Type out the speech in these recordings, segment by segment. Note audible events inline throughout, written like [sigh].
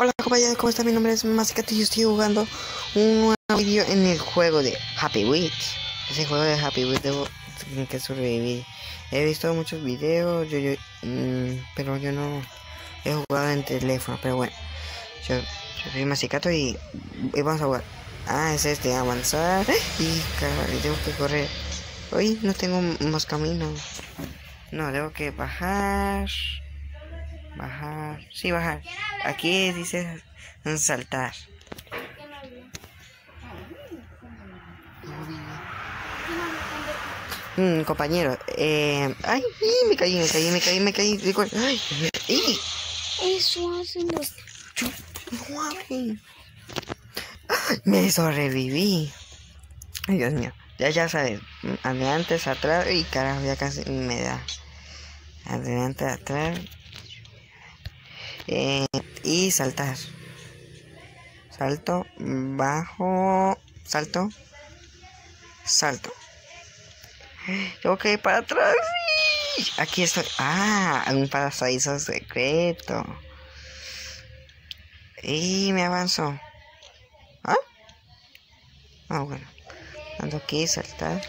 Hola compañeros, ¿cómo están? Mi nombre es Masicate y yo estoy jugando un nuevo vídeo en el juego de Happy Wheels. Ese juego de Happy Wheels debo tener que sobrevivir. He visto muchos videos, yo, yo, mmm, pero yo no he jugado en teléfono, pero bueno. Yo, soy Masicato y, vamos a jugar. Ah, es este, avanzar. [gasps] Y caray, tengo que correr. Hoy no tengo más camino. No, tengo que bajar. Bajar. Sí, bajar. Aquí dice saltar. Mm, compañero, eh, ay, me caí, me caí, me caí, me caí. Ay, ay. Eso hacen los. No. Me sobreviví. Ay, Dios mío. Ya, ya sabes. Adelante, atrás. Y carajo, ya casi me da. Adelante, atrás. Eh, y saltar. Salto, bajo, salto, salto. Ir para atrás. Aquí estoy. Ah, un paraíso secreto. Y me avanzó. ¿Ah? Ah, bueno. Ando aquí, saltar.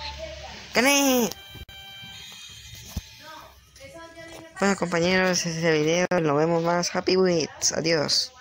¡Gané! Bueno compañeros, ese es el video, nos vemos más. Happy Wits, adiós.